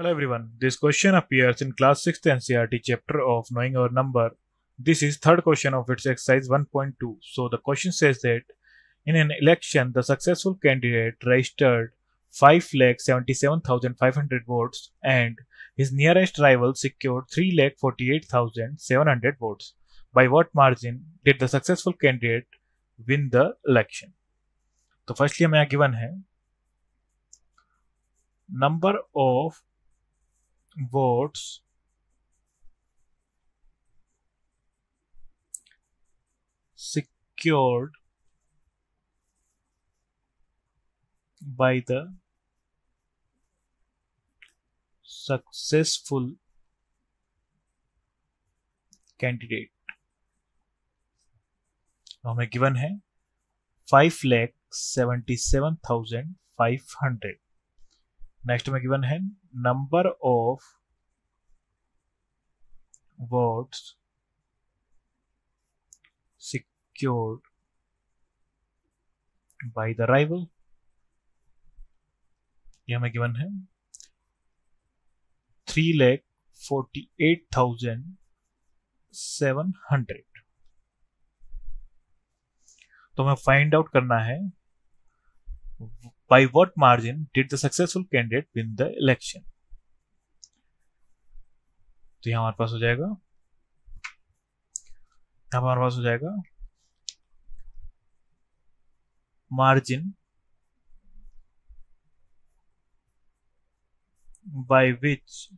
Hello everyone, this question appears in class 6th NCERT chapter of knowing our number. This is third question of its exercise 1.2. So the question says that in an election the successful candidate registered 5,77,500 votes and his nearest rival secured 3,48,700 votes. By what margin did the successful candidate win the election? तो firstly हमें यहाँ given है number of votes secured by the successful candidate हमें given है five lakh seventy seven thousand five hundred Next में given है number of votes secured by the rival ये हमें गिवन है three lakh forty eight thousand seven hundred तो हमें find out करना है by what margin did the successful candidate win the election तो यहाँ हमारे पास हो जाएगा यहाँ हमारे पास हो जाएगा margin by which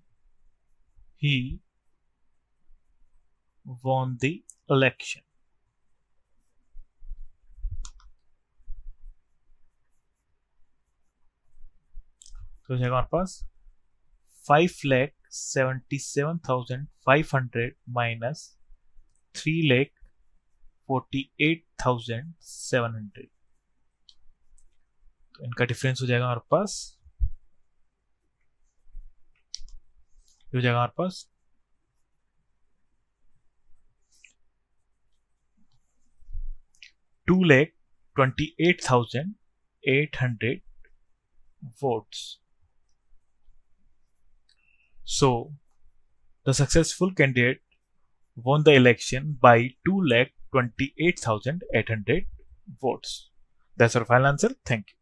he won the election तो जाएगा हमारे पास five lakh seventy seven thousand five hundred minus three lakh forty eight thousand seven hundred तो इनका डिफरेंस हो जाएगा हमारे पास, हो जाएगा हमारे पास two lakh twenty eight thousand eight hundred votes. So, the successful candidate won the election by 2,28,800 votes. That's our final answer. Thank you.